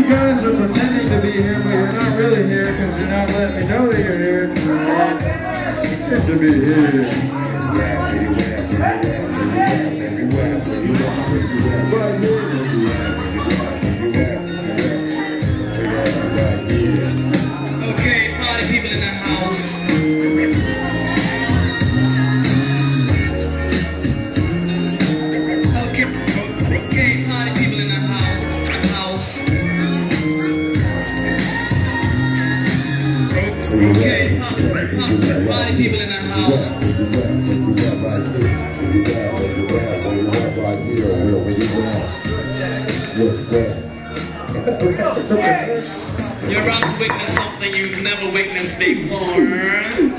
you guys are pretending to be here, but you're not really here because you're not letting me know that you're here. Good to be here. Okay, party people in the house. Okay, people in the house. You're about to witness something you've never witnessed before.